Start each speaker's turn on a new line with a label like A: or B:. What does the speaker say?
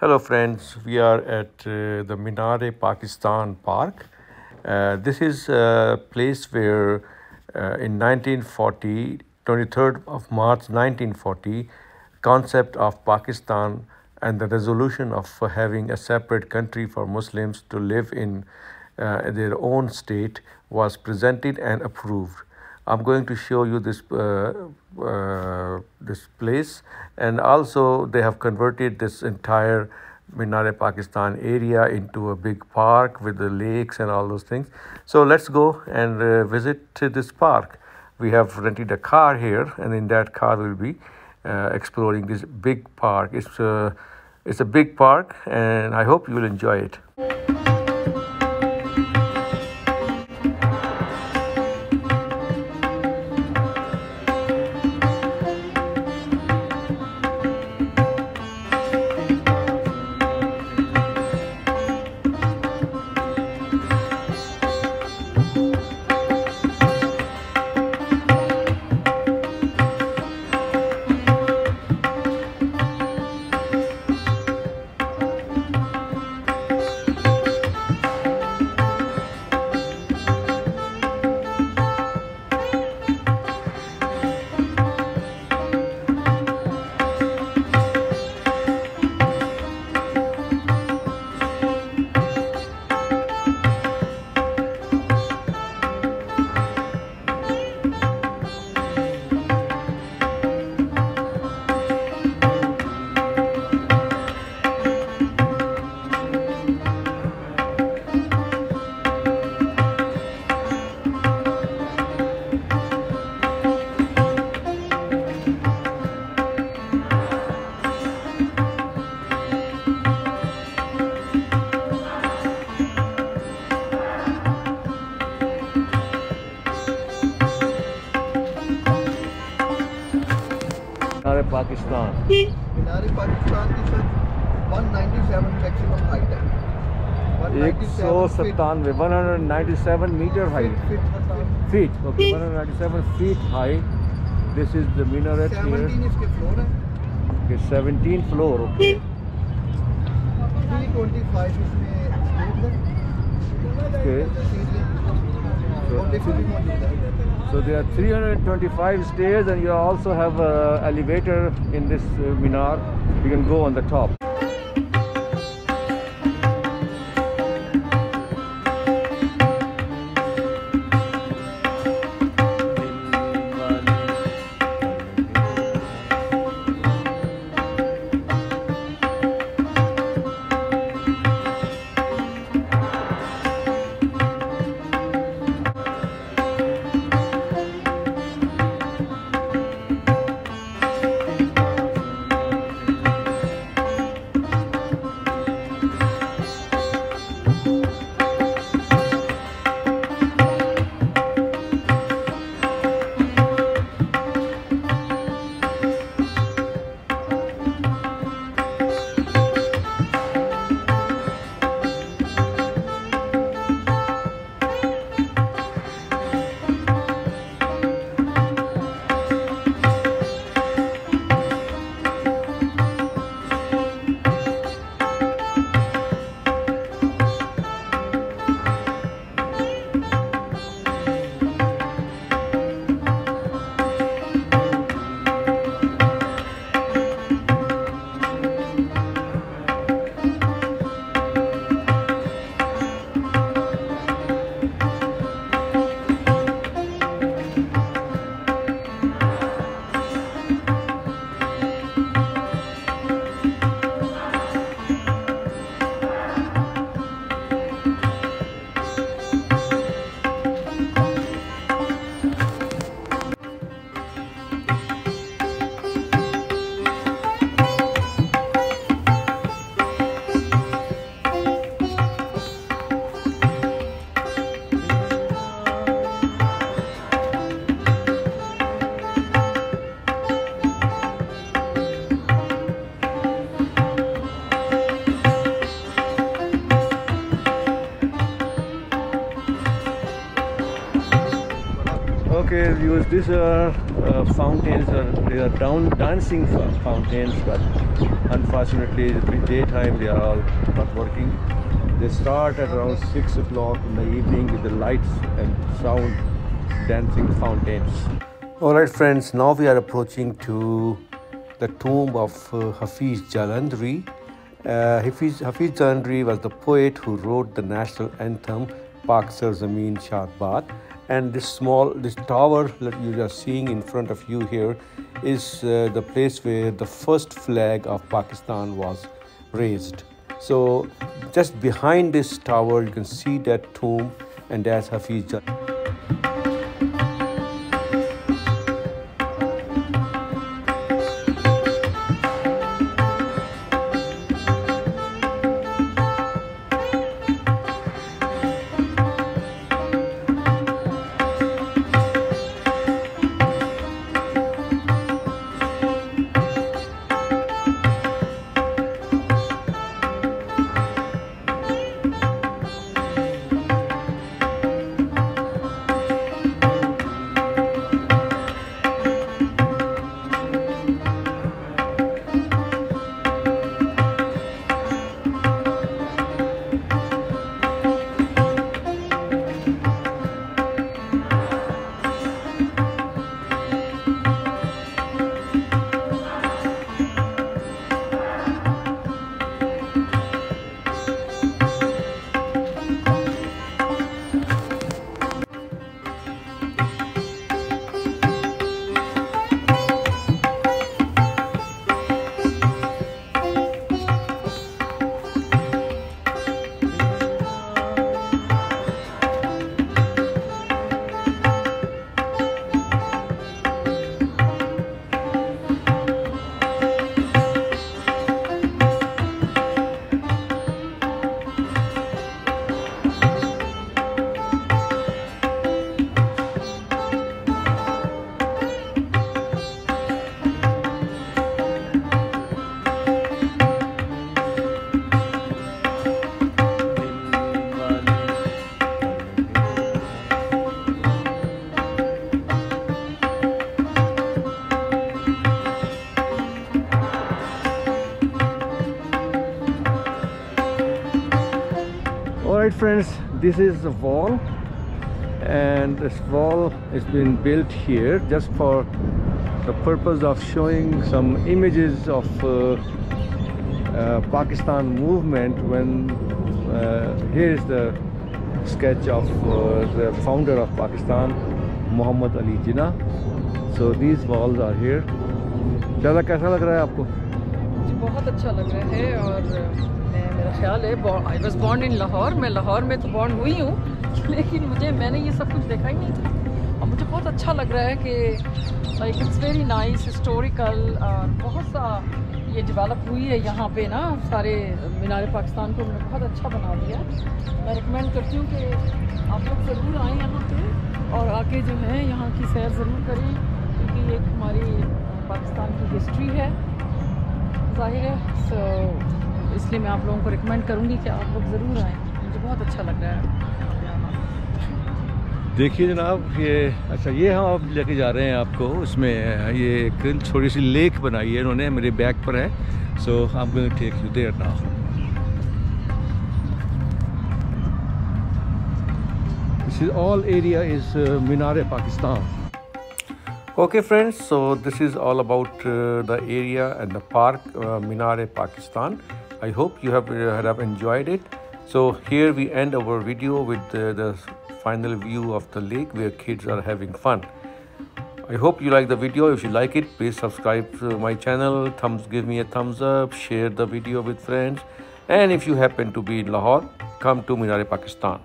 A: Hello friends, we are at uh, the Minar-e-Pakistan Park. Uh, this is a place where uh, in 1940, 23rd of March 1940, concept of Pakistan and the resolution of having a separate country for Muslims to live in uh, their own state was presented and approved. I'm going to show you this uh, uh, this place and also they have converted this entire Minar-e-Pakistan area into a big park with the lakes and all those things. So let's go and uh, visit this park. We have rented a car here and in that car we'll be uh, exploring this big park. It's, uh, it's a big park and I hope you will enjoy it. Pakistan.
B: ایک سو ستانوے one hundred ninety
A: seven metre high feet okay one hundred ninety seven feet high this is the okay seventeen floor okay okay So there are 325 stairs, and you also have a elevator in this uh, minar. You can go on the top. Okay, these are uh, fountains. Are, they are down dancing fountains, but Unfortunately, it's daytime they are all not working. They start at around 6 o'clock in the evening with the lights and sound dancing fountains. Alright friends, now we are approaching to the tomb of uh, Hafiz Jalandhari Uh, Hafiz, Hafiz Jalandhari was the poet who wrote the national anthem Pak Sar Zameen Shad and this small this tower that you are seeing in front of you here is uh, the place where the first flag of Pakistan was raised. So just behind this tower, you can see that tomb and that's Hafiz friends this is the wall and this wall has been built here just for the purpose of showing some images of uh, uh, Pakistan movement when uh, here is the sketch of uh, the founder of Pakistan Muhammad Ali Jinnah so these walls are here ज़्यादा कैसा लग रहा है आपको
C: बहुत अच्छा लग रहा है और میرا خیال ہے I was born in Lahore میں لاہور میں تو بورن ہوئی ہوں، لیکن مجھے میں نے یہ سب کچھ دیکھا ہی نہیں تھا۔ اور مجھے بہت اچھا لگ رہا ہے کہ like it's very nice historical اور بہت سا یہ ڈیولپ ہوئی ہے یہاں پہ نا۔ سارے مینار پاکستان کو انہوں نے بہت اچھا بنا دیا۔ میں ریکمینڈ کرتی ہوں کہ آپ لوگ ضرور آئیں یہاں پہ، اور آ کے جو ہے یہاں کی سیر ضرور کریں، کیونکہ ایک ہماری پاکستان کی ہسٹری ہے۔ ظاہر ہے سو اس لیے میں آپ لوگوں کو ریکمینڈ کروں گی کہ آپ لوگ ضرور آئیں۔ مجھے
A: بہت اچھا لگ رہا ہے۔ دیکھیے جناب یہ اچھا یہ ہم آپ لے کے جا رہے ہیں آپ کو۔ اس میں یہ ایک چھوٹی سی لیک بنائی ہے انہوں نے میرے بیک پر ہے۔ سو آپ کو take you there now this is all area is Minar Pakistan okay friends so this is all about the area and the park Minar Pakistan I hope you have, uh, have enjoyed it. So here we end our video with the, the final view of the lake where kids are having fun. I hope you like the video. If you like it, please subscribe to my channel. Thumbs, give me a thumbs up. Share the video with friends. And if you happen to be in Lahore, come to Minar-e-Pakistan.